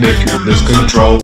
technique of this control.